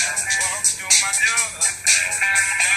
Walk through my door.